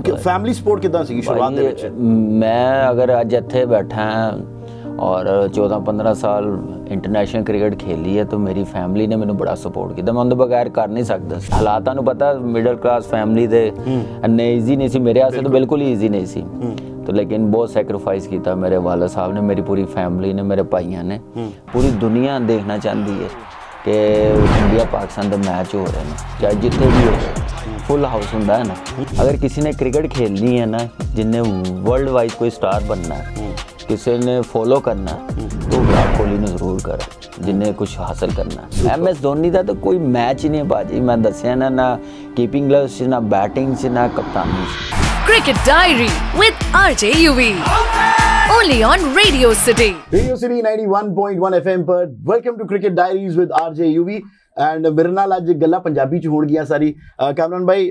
Family support ਕਿਦਾਂ ਸੀ ਸ਼ੁਰੂਆਤ ਦੇ ਵਿੱਚ ਮੈਂ ਅਗਰ ਅੱਜ ਇੱਥੇ ਬੈਠਾ ਹਾਂ ਔਰ 14 15 ਸਾਲ ਇੰਟਰਨੈਸ਼ਨਲ ਕ੍ਰਿਕਟ ਖੇਲੀ ਹੈ ਤਾਂ ਮੇਰੀ ਫੈਮਿਲੀ ਨੇ ਮੈਨੂੰ ਬੜਾ ਸਪੋਰਟ ਕੀਤਾ ਮੈਂ ਉਹਦੇ ਬਗੈਰ ਕਰ ਨਹੀਂ ਸਕਦਾ ਸੀ। ਹਾਲਾਤਾਂ ਨੂੰ ਪਤਾ ਮਿਡਲ ਕਲਾਸ ਫੈਮਿਲੀ ਦੇ ਇੰਨੇ ਈਜ਼ੀ ਨਹੀਂ ਸੀ ਮੇਰੇ ਵਾਸਤੇ ਤਾਂ ਬਿਲਕੁਲ ਹੀ ਈਜ਼ੀ ਨਹੀਂ ਸੀ तो लेकिन बहुत सैक्रिफाइस किया मेरे वाला साहब ने मेरी पूरी फैमिली ने मेरे भाइयों ने पूरी दुनिया देखना चाहती है कि इंडिया पाकिस्तान का मैच हो रहे हैं चाहे जितने भी हो फुल हाउस होंगे है ना अगर किसी ने क्रिकेट खेलनी है ना जिन्हें वर्ल्ड वाइज कोई स्टार बनना है किसी ने फॉलो करना तो विराट कोहली ने ज़रूर कर जिन्हें कुछ हासिल करना एम एस धोनी का तो कोई मैच ही नहीं भाजी मैं दसिया ना ना कीपिंग ग्लव ना बैटिंग ना कप्तानी cricket diary with RJ UV only on Radio City. Radio City 91.1 FM ਪਰ welcome to cricket diaries with RJ UV and ਮੇਰੇ ਨਾਲ ਅੱਜ ਗੱਲਾਂ ਪੰਜਾਬੀ ਚ ਹੋਣਗੀਆਂ ਸਾਰੀ Cameron Bhai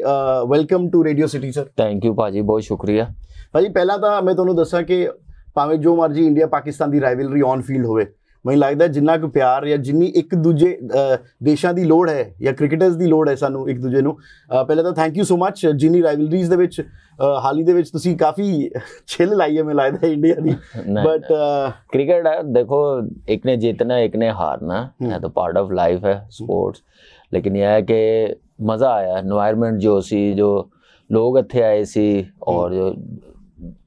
welcome to radio city sir thank you ਭਾਜੀ ਬਹੁਤ ਸ਼ੁਕਰੀਆ ਭਾਜੀ ਪਹਿਲਾਂ ਤਾਂ ਮੈਂ ਤੁਹਾਨੂੰ ਦੱਸਾਂ ਕਿ ਭਾਵੇਂ ਜੋ ਮਰਜ਼ੀ ਇੰਡੀਆ ਪਾਕਿਸਤਾਨ ਦੀ ਰਾਈਵਲਰੀ ਔਨ ਫੀਲਡ ਹੋਵੇ ਮੈਨੂੰ ਲੱਗਦਾ ਜਿੰਨਾ ਕੁ ਪਿਆਰ ਜਾਂ ਜਿੰਨੀ ਇੱਕ ਦੂਜੇ ਅਹ, ਦੇਸ਼ਾਂ ਦੀ ਲੋੜ ਹੈ ਜਾਂ ਕ੍ਰਿਕਟਰਸ ਦੀ ਲੋੜ ਹੈ ਸਾਨੂੰ ਇੱਕ ਦੂਜੇ ਨੂੰ ਅਹ, ਪਹਿਲਾਂ ਤਾਂ ਥੈਂਕ ਯੂ ਸੋ ਮੱਚ ਜਿੰਨੀ ਰਾਈਵਲਰੀਜ਼ ਦੇ ਵਿੱਚ ਅਹ, ਹਾਲ ਹੀ ਦੇ ਵਿੱਚ ਤੁਸੀਂ ਕਾਫੀ ਛਿੱਲ ਲਾਈ ਹੈ ਮੈਨੂੰ ਲੱਗਦਾ ਇੰਡੀਆ ਦੀ नहीं, ਬਟ क्रिकेट है देखो एक ने जीतना एक ने हारना है तो पार्ट ऑफ लाइफ है स्पोर्ट्स लेकिन यह है कि मज़ा आया एनवायरनमेंट जो सी जो लोग इतने आए सी और जो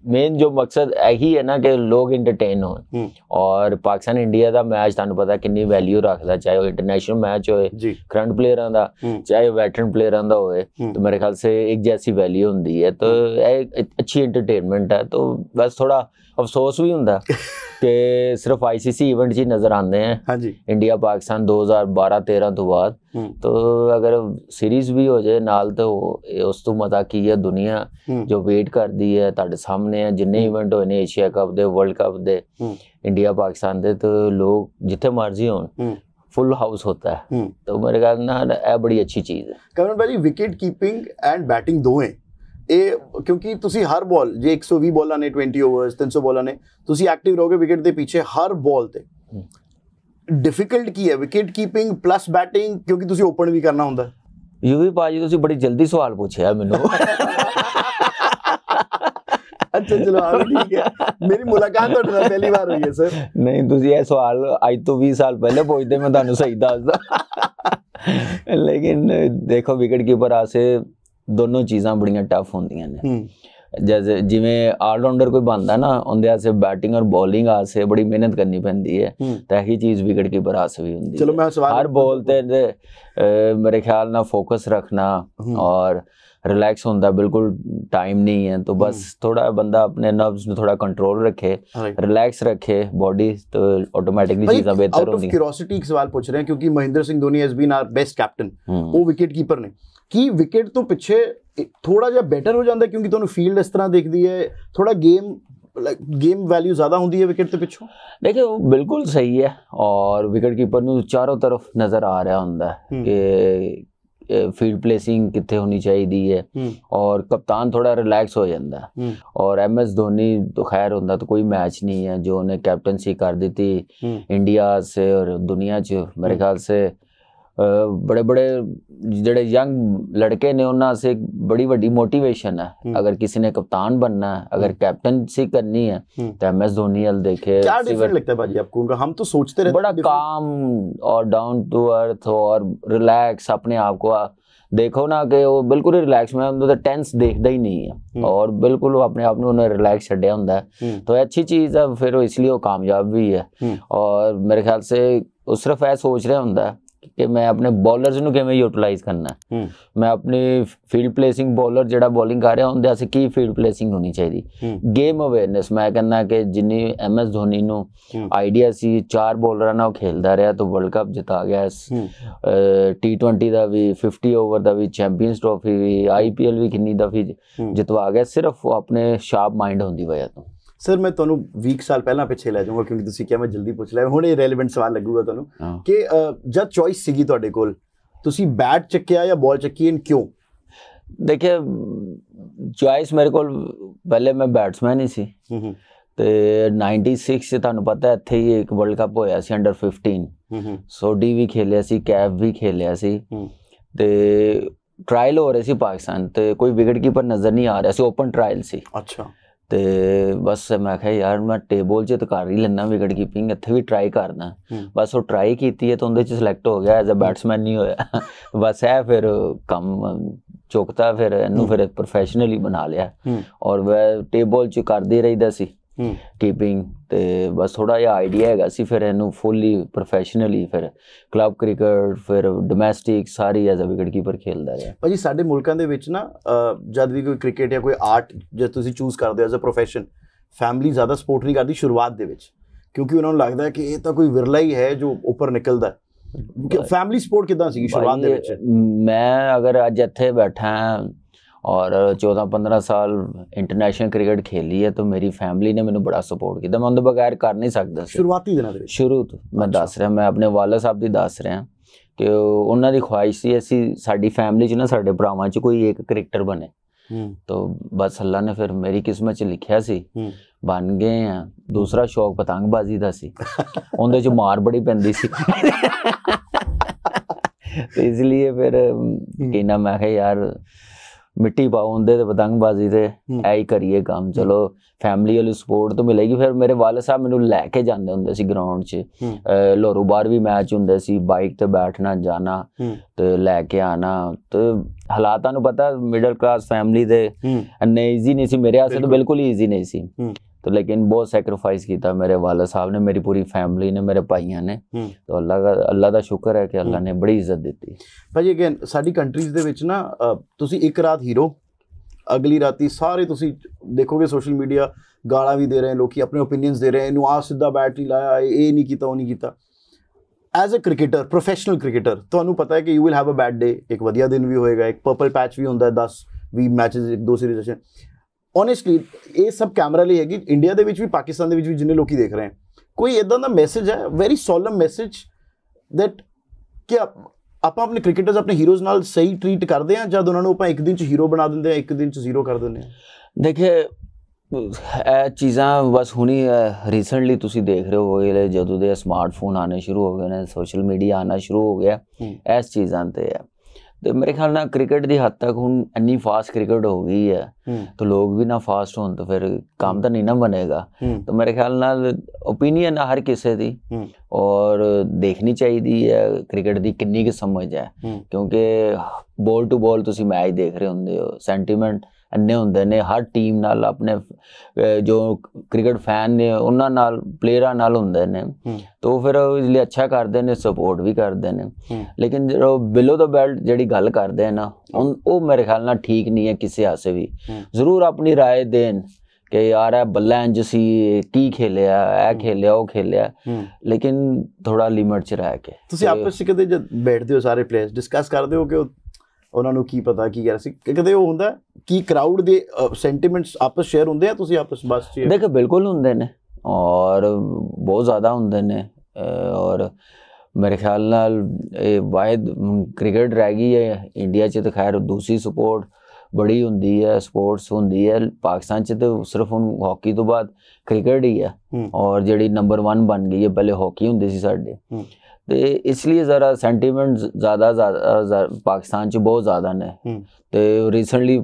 ਮੇਨ ਜੋ ਮਕਸਦ ਇਹੀ ਹੈ ਨਾ ਕਿ ਲੋਕ ਐਂਟਰਟੇਨ ਹੋਣ ਔਰ ਪਾਕਿਸਤਾਨ ਇੰਡੀਆ ਦਾ ਮੈਚ ਤੁਹਾਨੂੰ ਪਤਾ ਕਿੰਨੀ ਵੈਲਿਊ ਰੱਖਦਾ ਚਾਹੇ ਉਹ ਇੰਟਰਨੈਸ਼ਨਲ ਮੈਚ ਹੋਏ ਕਰੰਟ ਪਲੇਅਰਾਂ ਦਾ ਚਾਹੇ ਵੈਟਰਨ ਪਲੇਅਰਾਂ ਦਾ ਹੋਏ ਤੇ ਮੇਰੇ ਖਿਆਲ ਸੇ ਇੱਕ ਜੈਸੀ ਵੈਲਿਊ ਹੁੰਦੀ ਹੈ ਤਾਂ ਇਹ ਅੱਛੀ ਐਂਟਰਟੇਨਮੈਂਟ ਹੈ ਤਾਂ ਬਸ ਥੋੜਾ ਅਫਸੋਸ ਵੀ ਹੁੰਦਾ ਕਿ ਸਿਰਫ ਆਈਸੀਸੀ ਇਵੈਂਟ 'ਚ ਹੀ ਨਜ਼ਰ ਆਉਂਦੇ ਆ ਹਾਂਜੀ ਇੰਡੀਆ ਪਾਕਿਸਤਾਨ 2012 13 ਤੋਂ ਬਾਅਦ ਤਾਂ ਅਗਰ ਸੀਰੀਜ਼ ਵੀ ਹੋ ਜਾਏ ਨਾਲ ਤਾਂ ਉਸ ਤੋਂ ਮਤਾ ਕੀ ਹੈ ਦੁਨੀਆ ਜੋ ਵੇਟ ਕਰਦੀ ਹੈ ਤੁਹਾਡੇ ਸਾਹਮਣੇ ਹੈ ਜਿੰਨੇ ਇਵੈਂਟ ਹੋਏ ਨੇ ਏਸ਼ੀਆ ਕੱਪ ਦੇ ਵਰਲਡ ਕੱਪ ਦੇ ਹੂੰ ਇੰਡੀਆ ਪਾਕਿਸਤਾਨ ਦੇ ਤੇ ਲੋਕ ਜਿੱਥੇ ਮਰਜ਼ੀ ਹੋਣ ਹੂੰ ਫੁੱਲ ਹਾਊਸ ਹੋਤਾ ਹੈ ਹੂੰ तो मेरे ख्याल ਨਾਲ ਇਹ ਬੜੀ ਅੱਛੀ ਚੀਜ਼ ਹੈ ਕਮਰਨ ਭਾਜੀ ਵਿਕਟ ਕੀਪਿੰਗ ਐਂਡ ਬੈਟਿੰਗ ਦੋਵੇਂ ਇਹ ਕਿਉਂਕਿ ਤੁਸੀਂ ਹਰ ਬਾਲ ਜੇ 120 ਬਾਲਾਂ ਨੇ 20 ਓਵਰਸ 300 ਬਾਲਾਂ ਨੇ ਤੁਸੀਂ ਐਕਟਿਵ ਰਹੋਗੇ ਵਿਕਟ ਦੇ ਪਿੱਛੇ ਹਰ ਬਾਲ ਤੇ ਡਿਫਿਕਲਟ ਕੀ ਹੈ ਵਿਕਟ ਕੀਪਿੰਗ ਪਲੱਸ ਬੈਟਿੰਗ ਕਿਉਂਕਿ ਤੁਸੀਂ ਓਪਨ ਵੀ ਕਰਨਾ ਹੁੰਦਾ ਯੂਵੀ ਭਾਜੀ ਤੁਸੀਂ ਬੜੀ ਜਲਦੀ ਸਵਾਲ ਪੁੱਛਿਆ ਮੈਨੂੰ ਅੱਛਾ ਚਲੋ ਆ ਵੀ ਠੀਕ ਹੈ ਮੇਰੀ ਮੁਲਾਕਾਤ ਤੁਹਾਡੇ ਨਾਲ ਪਹਿਲੀ ਵਾਰ ਹੋਈ ਹੈ ਸਰ ਨਹੀਂ ਤੁਸੀਂ ਇਹ ਸਵਾਲ ਅੱਜ ਤੋਂ 20 ਸਾਲ ਪਹਿਲੇ ਪੁੱਛਦੇ ਮੈਂ ਤੁਹਾਨੂੰ ਸਹੀ ਦੱਸਦਾ ਲੇਕਿਨ ਦੇਖੋ ਵਿਕਟ ਕੀਪਰ ਆਸੇ ਦੋਨੋਂ ਚੀਜ਼ਾਂ ਬੜੀਆਂ ਟਫ ਹੁੰਦੀਆਂ ਨੇ ਹੂੰ ਜੈਸੇ ਜਿਵੇਂ ਆਲਰਾਊਂਡਰ ਕੋਈ ਬਣਦਾ ਨਾ ਉਹਦੇ ਆਸੇ ਬੈਟਿੰਗ ਔਰ ਬੋਲਿੰਗ ਆਸੇ ਬੜੀ ਮਿਹਨਤ ਕਰਨੀ ਪੈਂਦੀ ਹੈ ਹੂੰ ਤਾਂ ਇਹੀ ਚੀਜ਼ ਵਿਕਟ ਕੀਪਰ ਆਸੇ ਵੀ ਹੁੰਦੀ ਚਲੋ ਹੈ ਮੈਂ ਸਵਾਲ ਹਰ ਬੋਲ ਤੇ ਤੇ, ਅਹ, ਮੇਰੇ ਖਿਆਲ ਨਾਲ ਫੋਕਸ ਰੱਖਣਾ ਹੂੰ। और रिलैक्स होंदा बिल्कुल टाइम नहीं है तो बस हम्म। थोड़ा बंदा अपने नर्व्स में थोड़ा कंट्रोल रखे रिलैक्स रखे बॉडी तो ऑटोमेटिकली चीज़ें बेहतर होंगी। क्यूरियोसिटी एक सवाल पूछ रहे हैं क्योंकि Mahendra Singh Dhoni has been our best captain वो विकेट कीपर ने। कि विकेट तो पीछे थोड़ा जहा बेटर हो जाता है क्योंकि ਤੁਹਾਨੂੰ ਫੀਲਡ ਇਸ ਤਰ੍ਹਾਂ ਦਿਖਦੀ ਹੈ ਥੋੜਾ गेम ਲਾਈਕ ਗੇਮ ਵੈਲਿਊ ਜ਼ਿਆਦਾ ਹੁੰਦੀ ਹੈ ਵਿਕਟ ਤੇ ਪਿੱਛੋਂ ਦੇਖੋ ਬਿਲਕੁਲ ਸਹੀ ਹੈ ਔਰ ਵਿਕਟ ਕੀਪਰ चारों तरफ़ नज़र आ रहा ਰਿਹਾ ਹੁੰਦਾ ਕਿ ਫੀਲਡ ਪਲੇਸਿੰਗ ਕਿੱਥੇ ਹੋਣੀ ਚਾਹੀਦੀ ਹੈ ਔਰ ਕਪਤਾਨ ਥੋੜਾ ਰਿਲੈਕਸ ਹੋ ਜਾਂਦਾ ਔਰ ਐਮ ਐਸ ਧੋਨੀ ਤਾਂ ਖੈਰ ਹੁੰਦਾ ਤਾਂ ਕੋਈ ਮੈਚ ਨਹੀਂ ਹੈ ਜੋ ਉਹਨੇ ਕੈਪਟਨਸੀ ਕਰ ਦਿੱਤੀ ਇੰਡੀਆ ਸੇ ਔਰ ਦੁਨੀਆ 'ਚ ਮੇਰੇ ਖਿਆਲ ਸੇ च मेरे हम्म। ख्याल से बड़े बड़े ਜਿਹੜੇ ਯੰਗ ਲੜਕੇ ਨੇ ਉਹਨਾਂ ਸੇ ਇੱਕ ਬੜੀ ਵੱਡੀ ਮੋਟੀਵੇਸ਼ਨ ਹੈ हम्म। अगर किसी ने कप्तान बनना है अगर कैप्टनसी करनी है हम्म। तो एम एस धोनी अल देखे क्या सिवर- डिफरेंट लगता है भाजी आपको उनका हम तो सोचते रहते बड़ा हैं different- काम और डाउन टू अर्थ और रिलैक्स अपने आप को आ- देखो ना कि वो बिल्कुल ही रिलैक्स में तो टेंस देखता ही नहीं है हम्म। और बिल्कुल वो अपने आप ने रिलैक्स छड्या ਹੁੰਦਾ ਹੈ हम्म, तो अच्छी चीज़ है फिर वो इसलिए वो कामयाब भी है हम्म। और मेरे ख्याल से वो सिर्फ ਇਹ ਸੋਚ ਰਿਹਾ ਹੁੰਦਾ ਹੈ ਕਿ ਮੈਂ ਆਪਣੇ ਬੋਲਰਸ ਨੂੰ ਕਿਵੇਂ ਯੂਟਿਲਾਈਜ਼ ਕਰਨਾ ਮੈਂ ਆਪਣੀ ਫੀਲਡ ਪਲੇਸਿੰਗ ਬੋਲਰ ਜਿਹੜਾ ਬੋਲਿੰਗ ਕਰ ਰਿਹਾ ਉਹਦੇ ਵਾਸਤੇ ਕੀ ਫੀਲਡ ਪਲੇਸਿੰਗ ਹੋਣੀ ਚਾਹੀਦੀ? ਗੇਮ ਅਵੇਅਰਨੈਸ ਮੈਂ ਕਹਿੰਦਾ ਕਿ ਜਿੰਨੀ ਐਮ ਐਸ ਧੋਨੀ ਨੂੰ। ਆਈਡੀਆ ਸੀ ਚਾਰ ਬੋਲਰਾਂ ਨਾਲ ਖੇਲਦਾ ਰਿਹਾ ਤਾਂ ਵਰਲਡ ਕੱਪ ਜਿਤਾ ਗਿਆ ਹੂੰ। ਟੀ20 ਦਾ ਵੀ 50 ਓਵਰ ਦਾ ਵੀ ਚੈਂਪੀਅਨਸ ਟਰੋਫੀ ਵੀ ਆਈਪੀਐਲ ਵੀ ਕਿੰਨੀ ਦਫੀ। ਜਿਤਵਾ ਗਿਆ ਸਿਰਫ ਉਹ ਆਪਣੇ ਸ਼ਾਰਪ ਮਾਈਂਡ ਹੁੰਦੀ ਵਜ੍ਹਾ ਤੋਂ। ਸਰ ਮੈਂ ਤੁਹਾਨੂੰ 20 ਸਾਲ ਪਹਿਲਾਂ ਪਿੱਛੇ ਲੈ ਜਾਊਂਗਾ ਕਿਉਂਕਿ ਤੁਸੀਂ ਕਿਹਾ ਮੈਂ ਜਲਦੀ ਪੁੱਛ ਲਿਆ। ਹੁਣ ਇਹ ਰੈਲੇਵੈਂਟ ਸਵਾਲ ਲੱਗੂਗਾ ਤੁਹਾਨੂੰ। ਕਿ ਜਦ ਚੋਇਸ ਸੀਗੀ ਤੁਹਾਡੇ ਕੋਲ? ਤੁਸੀਂ ਬੈਟ ਚੱਕਿਆ ਜਾਂ ਬਾਲ ਚੱਕੀ ਐਂਡ ਕਿਉਂ? ਦੇਖਿए ਚੁਆਇਸ ਮੇਰੇ ਕੋਲ ਪਹਿਲੇ ਮੈਂ ਬੈਟਸਮੈਨ ਹੀ ਸੀ। ਤੇ 96 ਚ ਤੁਹਾਨੂੰ ਪਤਾ ਹੈ, ਇੱਥੇ ਹੀ ਇੱਕ ਵਰਲਡ ਕੱਪ ਹੋਇਆ ਸੀ ਅੰਡਰ 15 ਹੂੰ ਹੂੰ। ਸੋਡੀ ਵੀ ਖੇਲਿਆ ਸੀ ਕੈਫ ਵੀ ਖੇਲਿਆ ਸੀ। ਤੇ ਟ੍ਰਾਇਲ ਹੋ ਰਹੇ ਸੀ ਪਾਕਿਸਤਾਨ ਤੇ ਕੋਈ ਵਿਕਟ ਕੀਪਰ ਨਜ਼ਰ ਨਹੀਂ ਆ ਰਿਹਾ ਸੀ ਓਪਨ ਟ੍ਰਾਇਲ ਸੀ। ਅੱਛਾ। ਤੇ ਬਸ ਮੈਂ ਕਿਹਾ ਯਾਰ ਮੈਂ ਟੇਬਲ 'ਚ ਤਾਂ ਕਰ ਹੀ ਲੈਣਾ ਵਿਕਟ ਕੀਪਿੰਗ ਇੱਥੇ ਵੀ ਟਰਾਈ ਕਰਨਾ। ਬਸ ਉਹ ਟਰਾਈ ਕੀਤੀ ਹੈ ਤਾਂ ਉਹਦੇ 'ਚ ਸਿਲੈਕਟ ਹੋ ਗਿਆ ਐਜ਼ ਅ ਬੈਟਸਮੈਨ ਨਹੀਂ ਹੋਇਆ। ਬਸ ਇਹ ਫਿਰ ਕੰਮ ਚੁੱਕਤਾ ਫਿਰ ਇਹਨੂੰ ਫਿਰ ਪ੍ਰੋਫੈਸ਼ਨਲੀ ਬਣਾ ਲਿਆ। ਔਰ ਮੈਂ ਟੇਬਲ 'ਚ ਕਰਦੇ ਰਹੀਦਾ ਸੀ। ਕੀਪਿੰਗ ਤੇ ਬਸ ਥੋੜਾ ਜਿਹਾ ਆਈਡੀਆ ਹੈਗਾ ਸੀ ਫਿਰ ਇਹਨੂੰ ਫੁੱਲੀ ਪ੍ਰੋਫੈਸ਼ਨਲੀ ਫਿਰ ਕਲੱਬ ਕ੍ਰਿਕਟ ਫਿਰ ਡੋਮੈਸਟਿਕ ਸਾਰੀ ਐਜ਼ ਅ ਵਿਕਟ ਕੀਪਰ ਖੇਲਦਾ ਰਿਹਾ। ਭਾਜੀ ਸਾਡੇ ਮੁਲਕਾਂ ਦੇ ਵਿੱਚ ਨਾ ਜਦ ਵੀ ਕੋਈ ਕ੍ਰਿਕਟ ਜਾਂ ਕੋਈ ਆਰਟ ਜੇ ਤੁਸੀਂ ਚੂਜ਼ ਕਰਦੇ ਹੋ ਐਜ਼ ਅ profession ਫੈਮਿਲੀ ਜ਼ਿਆਦਾ ਸਪੋਰਟ ਨਹੀਂ ਕਰਦੀ ਸ਼ੁਰੂਆਤ ਦੇ ਵਿੱਚ। ਕਿਉਂਕਿ ਉਹਨਾਂ ਨੂੰ ਲੱਗਦਾ ਹੈ ਕਿ ਇਹ ਤਾਂ ਕੋਈ ਵਿਰਲਾ ਹੀ ਹੈ ਜੋ ਉੱਪਰ ਨਿਕਲਦਾ। ਹੈ ਫੈਮਿਲੀ ਸਪੋਰਟ ਕਿਦਾਂ ਸੀ ਸ਼ੁਰੂਆਤ ਦੇ ਵਿੱਚ? ਮੈਂ ਅਗਰ ਅੱਜ ਇੱਥੇ ਬੈਠਾ ਹਾਂ ਔਰ 14 15 ਸਾਲ ਇੰਟਰਨੈਸ਼ਨਲ ਕ੍ਰਿਕਟ ਖੇਲੀ ਹੈ ਤਾਂ ਮੇਰੀ ਫੈਮਿਲੀ ਨੇ ਮੈਨੂੰ ਬੜਾ ਸਪੋਰਟ ਕੀਤਾ। ਮੈਂ ਉਹਦੇ ਬਗੈਰ ਕਰ ਨਹੀਂ ਸਕਦਾ ਸੀ। ਸ਼ੁਰੂਆਤੀ ਦਿਨਾਂ ਦੇ ਵਿੱਚ? ਸ਼ੁਰੂ ਤੋਂ ਮੈਂ। ਦੱਸ ਰਿਹਾ ਮੈਂ ਆਪਣੇ ਵਾਲਾ ਸਾਹਿਬ ਦੀ ਦੱਸ ਰਿਹਾ। ਕਿ ਉਹ- ਉਹਨਾਂ ਦੀ ਖੁਆਇਸ਼ ਸੀ ਅਸੀਂ ਸਾਡੀ ਫੈਮਿਲੀ 'ਚ ਨਾ ਸਾਡੇ ਭਰਾਵਾਂ 'ਚ ਕੋਈ ਇੱਕ ਕ੍ਰਿਕਟਰ ਬਣੇ। ਹੂੰ। ਤਾਂ ਬਸ ਅੱਲਾ ਨੇ ਫਿਰ ਮੇਰੀ ਕਿਸਮਤ 'ਚ ਲਿਖਿਆ ਸੀ ਹੂੰ। ਬਣ ਗਏ ਆ। ਦੂਸਰਾ ਸ਼ੌਕ ਪਤੰਗਬਾਜ਼ੀ ਦਾ ਸੀ। ਉਹਦੇ 'ਚ ਮਾਰ ਬੜੀ ਪੈਂਦੀ ਸੀ। ਤੇ ਇਸ ਲਈ ਫਿਰ ਕਿ ਨਾ ਮੈਂ ਕਿਹਾ ਯਾਰ ਮਿੱਟੀ ਪਾਉ ਹੁੰਦੇ ਤੇ ਪਤੰਗਬਾਜ਼ੀ ਤੇ। ਐ ਹੀ ਕਰੀਏ ਕੰਮ। ਚਲੋ ਫੈਮਿਲੀ ਵਾਲੀ ਸਪੋਰਟ ਤਾਂ ਮਿਲੇਗੀ। ਫਿਰ ਮੇਰੇ ਵਾਲਦ ਸਾਹਿਬ ਮੈਨੂੰ ਲੈ ਕੇ ਜਾਂਦੇ ਹੁੰਦੇ ਸੀ ਗਰਾਊਂਡ 'ਚ। ਲੋਰੂ ਬਾਰ ਵੀ ਮੈਚ ਹੁੰਦੇ ਸੀ। ਬਾਈਕ ਤੇ ਬੈਠਣਾ ਜਾਣਾ ਤੇ ਲੈ ਕੇ ਆਣਾ। ਤੇ ਹਾਲਾਤਾਂ ਨੂੰ ਪਤਾ ਮਿਡਲ ਕਲਾਸ ਫੈਮਿਲੀ ਦੇ ਇੰਨੇ ਈਜ਼ੀ ਨਹੀਂ ਸੀ। ਮੇਰੇ ਵਾਸਤੇ ਤਾਂ ਬਿਲਕੁਲ। ਈਜ਼ੀ ਨਹੀਂ ਸੀ। तो लेकिन बहुत सैक्रिफाइस ਕੀਤਾ ਮੇਰੇ ਵਾਲਦ ਸਾਹਿਬ ਨੇ ਮੇਰੀ ਪੂਰੀ ਫੈਮਿਲੀ ਨੇ ਮੇਰੇ ਭਾਈਆਂ ਨੇ ਹੂੰ तो ਅੱਲਾ ਦਾ ਅੱਲਾ ਦਾ ਸ਼ੁਕਰ ਹੈ ਕਿ ਅੱਲਾ ਹੂੰ। ਨੇ ਬੜੀ ਇੱਜ਼ਤ ਦਿੱਤੀ ਭਾਜੀ ਅਗੇਨ ਸਾਡੀ ਕੰਟਰੀਜ਼ ਦੇ ਵਿੱਚ ਨਾ ਅਹ, ਤੁਸੀਂ ਇੱਕ ਰਾਤ ਹੀਰੋ ਅਗਲੀ ਰਾਤੀ ਸਾਰੇ ਤੁਸੀਂ ਦੇਖੋਗੇ ਸੋਸ਼ਲ ਮੀਡੀਆ ਗਾਲਾਂ ਵੀ ਦੇ ਰਹੇ ਲੋਕੀ ਆਪਣੇ ਓਪੀਨੀਅਨਸ ਦੇ ਰਹੇ ਇਹਨੂੰ ਆ ਸਿੱਧਾ ਬੈਟ ਨਹੀਂ ਲਾਇਆ ਇਹ ਇਹ ਨਹੀਂ ਕੀਤਾ ਉਹ ਨਹੀਂ ਕੀਤਾ as a cricketer professional cricketer ਤੁਹਾਨੂੰ ਪਤਾ ਹੈ ਕਿ you will have a bad day ਇੱਕ ਵਧੀਆ ਦਿਨ ਵੀ ਹੋਏਗਾ ਇੱਕ ਪਰਪਲ ਪੈਚ ਵੀ ਹੁੰਦਾ ਹੈ 10 20 ਮੈਚਸ ਇੱਕ ਦੋ ਸੀਰੀਜ਼ ਚ ਓਨੈਸਟਲੀ ਇਹ ਸਭ ਕੈਮਰਾ ਲਈ ਹੈਗੀ। ਇੰਡੀਆ ਦੇ ਵਿੱਚ ਵੀ ਪਾਕਿਸਤਾਨ ਦੇ ਵਿੱਚ ਵੀ ਜਿੰਨੇ ਲੋਕੀ ਦੇਖ ਰਹੇ ਹਨ। ਕੋਈ ਇਦਾਂ ਦਾ ਮੈਸੇਜ ਹੈ ਵੈਰੀ ਸੋਲਮ ਮੈਸੇਜ that ਕਿ ਆਪ- ਆਪਾਂ ਆਪਣੇ ਕ੍ਰਿਕਟਰਸ ਆਪਣੇ ਹੀਰੋਜ਼ ਨਾਲ ਸਹੀ ਟਰੀਟ ਕਰਦੇ ਆ ਜਦ ਉਹਨਾਂ ਨੂੰ ਆਪਾਂ ਇੱਕ ਦਿਨ ਚ ਹੀਰੋ ਬਣਾ ਦਿੰਦੇ ਆ ਇੱਕ ਦਿਨ ਚ ਜ਼ੀਰੋ ਕਰ ਦਿੰਦੇ ਆ ਦੇਖੇ ਇਹ ਚੀਜ਼ਾਂ ਬਸ ਹੁਣੀ ਰੀਸੈਂਟਲੀ ਤੁਸੀਂ ਦੇਖ ਰਹੇ ਹੋਗੇ ਜਦੋਂ ਦੇ ਸਮਾਰਟਫੋਨ ਆਨੇ ਸ਼ੁਰੂ ਹੋ ਗਏ ਨੇ ਸੋਸ਼ਲ ਮੀਡੀਆ ਆਣਾ ਸ਼ੁਰੂ ਹੋ ਗਿਆ ਹੂੰ। ਇਸ ਚੀਜ਼ਾਂ ਤੇ ਹੈ। ਤੇ ਮੇਰੇ ਖਿਆਲ ਨਾਲ ਕ੍ਰਿਕਟ ਦੀ ਹੱਦ ਤੱਕ ਹੁਣ ਇੰਨੀ ਫਾਸਟ ਕ੍ਰਿਕਟ ਹੋ ਗਈ ਹੈ ਤਾਂ ਲੋਕ ਵੀ ਨਾ ਫਾਸਟ ਹੋਣ ਤਾਂ ਫਿਰ ਕੰਮ ਤਾਂ ਨਹੀਂ ਨਾ ਬਣੇਗਾ। ਤਾਂ ਮੇਰੇ ਖਿਆਲ ਨਾਲ ਓਪੀਨੀਅਨ ਹਰ ਕਿਸੇ ਦੀ। ਔਰ ਦੇਖਣੀ ਚਾਹੀਦੀ ਹੈ ਕ੍ਰਿਕਟ ਦੀ ਕਿੰਨੀ ਕੁ ਸਮਝ ਹੂੰ। ਕਿਉਂਕਿ ਬੋਲ ਟੂ ਬੋਲ ਤੁਸੀਂ ਮੈਚ ਦੇਖ ਰਹੇ ਹੁੰਦੇ ਹੋ ਸੈਂਟੀਮੈਂਟ ਇੰਨੇ ਹੁੰਦੇ ਨੇ ਹਰ ਟੀਮ ਨਾਲ ਆਪਣੇ ਅਹ, ਜੋ ਕ੍ਰਿਕਟ ਫੈਨ ਨੇ ਉਹਨਾਂ ਨਾਲ ਪਲੇਅਰਾਂ ਨਾਲ ਹੁੰਦੇ ਨੇ ਹੂੰ ਤਾਂ ਉਹ ਫਿਰ ਉਹ ਇਸ ਲਈ ਅੱਛਾ ਕਰਦੇ ਨੇ ਸਪੋਰਟ ਵੀ ਕਰਦੇ ਨੇ ਹੂੰ ਲੇਕਿਨ ਜਦੋਂ ਬਿਲੋ ਦਾ ਬੈਲਟ ਜਿਹੜੀ ਗੱਲ ਕਰਦੇ ਆ ਨਾ ਉਨ- ਉਹ ਮੇਰੇ ਖਿਆਲ ਨਾਲ ਠੀਕ ਨਹੀਂ ਹੈ ਕਿਸੇ ਹਾਸੇ ਵੀ ਹੂੰ। ਜ਼ਰੂਰ ਆਪਣੀ رائے ਦੇਣ ਕਿ ਯਾਰ ਇਹ ਬੱਲਾ ਇੰਜ ਸੀ ਕੀ ਖੇਲਿਆ ਇਹ ਖੇਲਿਆ ਉਹ ਖੇਲਿਆ ਹੂੰ ਲੇਕਿਨ ਥੋੜਾ ਲਿਮਟ 'ਚ ਰਹਿ ਕੇ ਤੁਸੀਂ ਤੇ- ਆਪਸ ਚ ਕਦੇ ਜਦ ਬੈਠਦੇ ਹੋ ਸਾਰੇ ਪਲੇਅਰਸ ਡਿਸਕਸ ਕਰਦੇ ਹੋ ਕਿ ਉਹ- ਉਹਨਾਂ ਨੂੰ ਕੀ ਪਤਾ ਕੀ ਕਰ ਸੀ? ਕਦੇ ਉਹ ਹੁੰਦਾ ਕਿ ਕਰਾਊਡ ਦੇ ਸੈਂਟੀਮੈਂਟਸ ਆਪਸ ਸ਼ੇਅਰ ਹੁੰਦੇ ਆ ਤੁਸੀਂ ਆਪਸ ਬਸ ਚ ਦੇਖੋ ਬਿਲਕੁਲ ਹੁੰਦੇ ਨੇ ਔਰ ਬਹੁਤ ਜ਼ਿਆਦਾ ਹੁੰਦੇ ਨੇ ਔਰ ਮੇਰੇ ਖਿਆਲ ਨਾਲ ਇਹ ਵਾਹਿਦ ਕ੍ਰਿਕਟ ਰਹਿ ਗਈ ਹੈ ਇੰਡੀਆ 'ਚ ਤਾਂ ਖੈਰ ਦੂਸਰੀ ਸਪੋਰਟ ਬੜੀ ਹੁੰਦੀ ਹੈ ਸਪੋਰਟਸ ਹੁੰਦੀ ਹੈ ਪਾਕਿਸਤਾਨ 'ਚ ਤਾਂ ਸਿਰਫ ਹੁਣ ਹਾਕੀ ਤੋਂ ਬਾਅਦ ਕ੍ਰਿਕਟ ਹੀ ਹੈ ਔਰ ਜਿਹੜੀ ਨੰਬਰ 1 ਬਣ ਗਈ ਹੈ ਪਹਿਲੇ ਹਾਕੀ ਹੁੰਦੀ ਸੀ ਸਾਡੇ। ਤੇ ਇਸ ਲਈ ਜ਼ਰਾ ਸੈਂਟੀਮੈਂਟ ਜ਼ਿਆਦਾ ਜ਼ਿਆਦਾ ਜ਼ਿਆਦਾ ਪਾਕਿਸਤਾਨ 'ਚ ਬਹੁਤ ਜ਼ਿਆਦਾ ਨੇ ਹੂੰ ਤੇ ਰੀਸੈਂਟਲੀ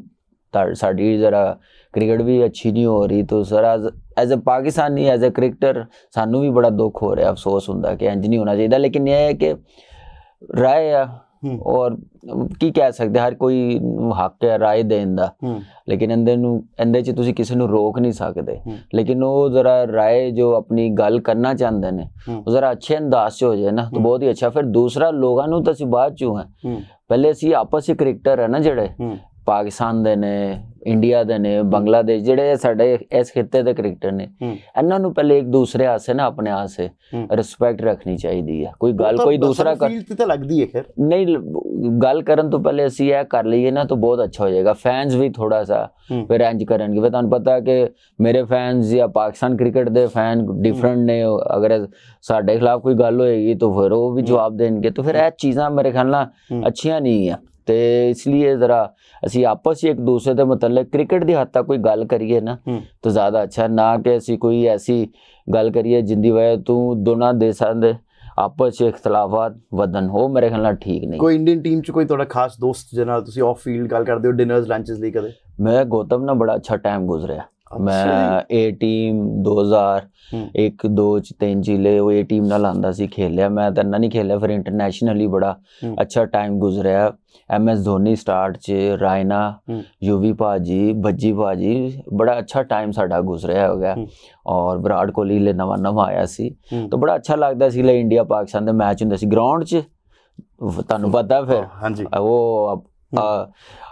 ਸਾਡੀ ਜ਼ਰਾ ਕ੍ਰਿਕਟ ਵੀ ਅੱਛੀ ਨਹੀਂ ਹੋ ਰਹੀ ਤਾਂ ਜ਼ਰਾ as a Pakistani as a cricketer ਸਾਨੂੰ ਵੀ ਬੜਾ ਦੁੱਖ ਹੋ ਰਿਹਾ ਅਫਸੋਸ ਹੁੰਦਾ ਕਿ ਇੰਜ ਨਹੀਂ ਹੋਣਾ ਚਾਹੀਦਾ ਲੇਕਿਨ ਇਹ ਹੈ ਕਿ ਰਾਏ ਆ ਹੂੰ ਔਰ ਕੀ ਕਹਿ ਸਕਦੇ ਹਰ ਕੋਈ ਹੱਕ ਹੈ ਰਾਏ ਦੇਣ ਦਾ। ਲੇਕਿਨ ਇਹਦੇ ਨੂੰ ਇਹਦੇ 'ਚ ਤੁਸੀਂ ਕਿਸੇ ਨੂੰ ਰੋਕ ਨਹੀਂ ਸਕਦੇ। ਲੇਕਿਨ ਉਹ ਜ਼ਰਾ ਰਾਏ ਜੋ ਆਪਣੀ ਗੱਲ ਕਰਨਾ ਚਾਹੁੰਦੇ ਨੇ। ਉਹ ਜ਼ਰਾ ਅੱਛੇ ਅੰਦਾਜ਼ 'ਚ ਹੋ ਜਾਏ ਨਾ ਤਾਂ। ਬਹੁਤ ਹੀ ਅੱਛਾ। ਫਿਰ ਦੂਸਰਾ ਲੋਕਾਂ ਨੂੰ ਤਾਂ ਅਸੀਂ ਬਾਅਦ 'ਚੋਂ ਹੈ ਪਹਿਲੇ ਅਸੀਂ ਆਪਸ ਵਿੱਚ ਕ੍ਰਿਕਟਰ ਹੈ ਨਾ ਜਿਹੜੇ। ਪਾਕਿਸਤਾਨ ਦੇ ਨੇ ਇੰਡੀਆ ਦੇ ਨੇ ਬੰਗਲਾਦੇਸ਼ ਜਿਹੜੇ ਸਾਡੇ ਇਸ ਖਿੱਤੇ ਦੇ ਕ੍ਰਿਕਟਰ ਨੇ ਇਹਨਾਂ ਨੂੰ ਪਹਿਲੇ ਇੱਕ ਦੂਸਰੇ ਆਸੇ ਨਾ ਆਪਣੇ ਆਸੇ। ਰਿਸਪੈਕਟ ਰੱਖਣੀ ਚਾਹੀਦੀ ਹੈ ਕੋਈ ਗੱਲ ਕੋਈ ਦੂਸਰਾ ਕਰ ਫੀਲ ਤੇ ਤਾਂ ਲੱਗਦੀ ਹੈ ਖੈਰ ਨਹੀਂ ਗੱਲ ਕਰਨ ਤੋਂ ਪਹਿਲੇ ਅਸੀਂ ਇਹ ਕਰ ਲਈਏ ਨਾ ਤਾਂ ਬਹੁਤ ਅੱਛਾ ਹੋ ਜਾਏਗਾ। ਫੈਨਸ ਵੀ ਥੋੜਾ ਸਾ। ਫਿਰ ਇੰਜ ਕਰਨਗੇ। ਫਿਰ ਤੁਹਾਨੂੰ ਪਤਾ ਕਿ ਮੇਰੇ ਫੈਨਸ ਜਾਂ ਪਾਕਿਸਤਾਨ ਕ੍ਰਿਕਟ ਦੇ ਫੈਨ ਡਿਫਰੈਂਟ ਨੇ ਅਗਰ ਸਾਡੇ ਖਿਲਾਫ ਕੋਈ ਗੱਲ ਹੋਏਗੀ ਤਾਂ ਫਿਰ ਉਹ ਵੀ ਜਵਾਬ ਦੇਣਗੇ। ਤਾਂ ਫਿਰ ਇਹ ਚੀਜ਼ਾਂ ਮੇਰੇ ਖਿਆਲ ਨਾਲ। ਅੱਛੀਆਂ ਨਹੀਂ ਆ। ਤੇ ਇਸ ਲਈ ਜ਼ਰਾ ਅਸੀਂ ਆਪਸ ਵਿੱਚ ਇੱਕ ਦੂਸਰੇ ਦੇ ਮੁਤਲਕ ਕ੍ਰਿਕਟ ਦੀ ਹੱਦ ਤੱਕ ਕੋਈ ਗੱਲ ਕਰੀਏ ਨਾ ਹੂੰ। ਤਾਂ ਜ਼ਿਆਦਾ ਅੱਛਾ ਨਾ ਕਿ ਅਸੀਂ ਕੋਈ ਐਸੀ ਗੱਲ ਕਰੀਏ ਜਿੰਦੀ ਵਜ੍ਹਾ ਤੋਂ ਦੋਨਾਂ ਦੇਸ਼ਾਂ ਦੇ ਆਪਸ 'ਚ ਇਖਤਲਾਫਾਤ ਵਧਣ। ਉਹ ਮੇਰੇ ਖਿਆਲ ਨਾਲ ਠੀਕ ਨਹੀਂ। ਕੋਈ ਇੰਡੀਅਨ ਟੀਮ ਚ ਕੋਈ ਤੁਹਾਡਾ ਖਾਸ ਦੋਸਤ ਜਿਹਦੇ ਨਾਲ ਤੁਸੀਂ ਆਫ ਫੀਲਡ ਗੱਲ ਕਰਦੇ ਹੋ ਡਿਨਰਸ ਲੰਚਸ ਲਈ ਕਦੇ? ਮੈਂ ਗੌਤਮ ਨਾਲ ਬੜਾ ਅੱਛਾ ਟਾਈਮ ਗੁਜ਼ਰਿਆ। ਮੈਂ A ਟੀਮ 2000 ਹੂੰ। 1 2 ਚ 3 ਜ਼ਿਲ੍ਹੇ ਉਹ A ਟੀਮ ਨਾਲ ਆਂਦਾ ਸੀ ਖੇਲਿਆ ਮੈਂ ਤਾਂ ਇੰਨਾ ਨਹੀਂ ਖੇਲਿਆ ਫਿਰ ਇੰਟਰਨੈਸ਼ਨਲੀ ਬੜਾ ਹੂੰ। ਅੱਛਾ ਟਾਈਮ ਗੁਜ਼ਰਿਆ MS ਧੋਨੀ ਸਟਾਰਟ ਚ ਰਾਇਨਾ ਹੂੰ। ਯੂਵੀ ਭਾਜੀ ਬੱਜੀ ਭਾਜੀ ਬੜਾ ਅੱਛਾ ਟਾਈਮ ਸਾਡਾ ਗੁਜ਼ਰਿਆ ਹੋ ਗਿਆ ਹੂੰ। ਔਰ ਵਿਰਾਟ ਕੋਹਲੀ ਲੈ ਨਵਾਂ ਨਵਾਂ ਆਇਆ ਸੀ ਹੂੰ। ਤਾਂ ਬੜਾ ਅੱਛਾ ਲੱਗਦਾ ਸੀ ਲੈ ਇੰਡੀਆ ਪਾਕਿਸਤਾਨ ਦੇ ਮੈਚ ਹੁੰਦੇ ਸੀ ਗਰਾਊਂਡ 'ਚ ਵ- ਤੁਹਾਨੂੰ ਪਤਾ ਫਿਰ ਹਾਂਜੀ ਉਹ ਆਪ- ਆ-